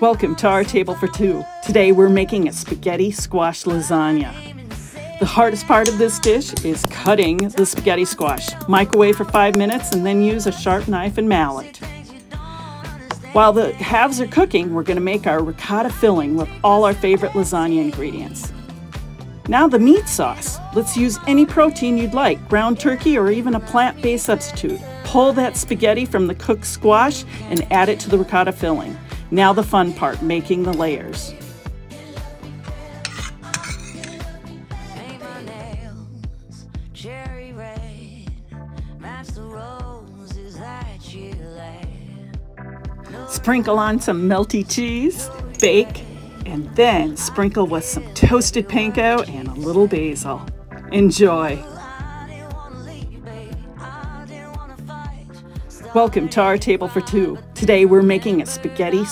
Welcome to our table for two. Today we're making a spaghetti squash lasagna. The hardest part of this dish is cutting the spaghetti squash. Microwave for five minutes and then use a sharp knife and mallet. While the halves are cooking, we're going to make our ricotta filling with all our favorite lasagna ingredients. Now the meat sauce. Let's use any protein you'd like, ground turkey or even a plant-based substitute. Pull that spaghetti from the cooked squash and add it to the ricotta filling. Now the fun part, making the layers. Sprinkle on some melty cheese, bake, and then sprinkle with some toasted panko and a little basil. Enjoy! Welcome to our table for two. Today we're making a spaghetti